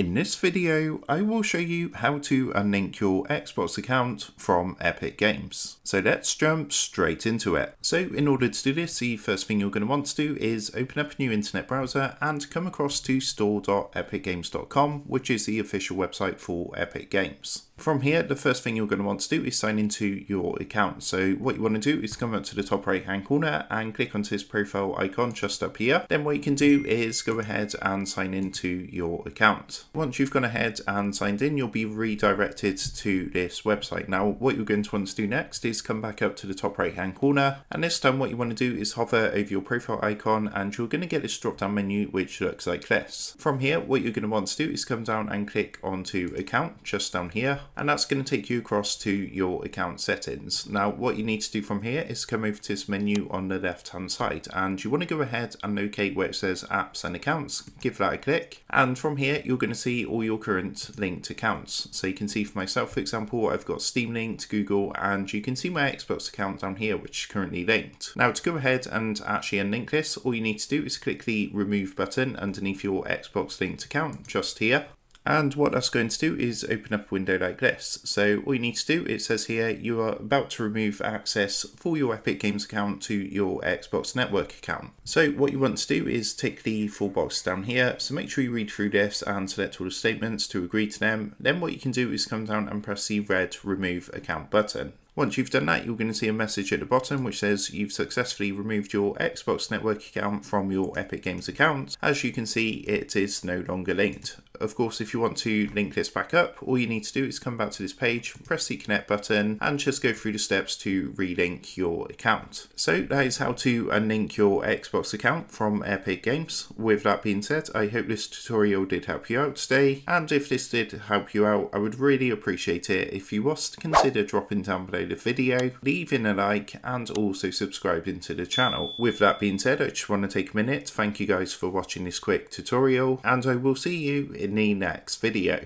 In this video, I will show you how to unlink your Xbox account from Epic Games. So let's jump straight into it. So in order to do this, the first thing you're going to want to do is open up a new internet browser and come across to store.epicgames.com, which is the official website for Epic Games. From here, the first thing you're going to want to do is sign into your account. So what you want to do is come up to the top right hand corner and click onto this profile icon just up here. Then what you can do is go ahead and sign into your account. Once you've gone ahead and signed in, you'll be redirected to this website. Now, what you're going to want to do next is come back up to the top right hand corner. And this time what you want to do is hover over your profile icon and you're going to get this drop down menu, which looks like this. From here, what you're going to want to do is come down and click onto account just down here and that's going to take you across to your account settings. Now what you need to do from here is come over to this menu on the left hand side and you want to go ahead and locate where it says apps and accounts, give that a click and from here you're going to see all your current linked accounts. So you can see for myself for example I've got Steam linked, Google and you can see my Xbox account down here which is currently linked. Now to go ahead and actually unlink this all you need to do is click the remove button underneath your Xbox linked account just here and what that's going to do is open up a window like this. So all you need to do, it says here, you are about to remove access for your Epic Games account to your Xbox Network account. So what you want to do is tick the full box down here. So make sure you read through this and select all the statements to agree to them. Then what you can do is come down and press the red remove account button. Once you've done that, you're going to see a message at the bottom which says you've successfully removed your Xbox Network account from your Epic Games account. As you can see, it is no longer linked. Of course, if you want to link this back up, all you need to do is come back to this page, press the connect button, and just go through the steps to relink your account. So that is how to unlink your Xbox account from Epic Games. With that being said, I hope this tutorial did help you out today, and if this did help you out, I would really appreciate it if you was to consider dropping down below the video, leaving a like, and also subscribing to the channel. With that being said, I just want to take a minute thank you guys for watching this quick tutorial, and I will see you in in the next video.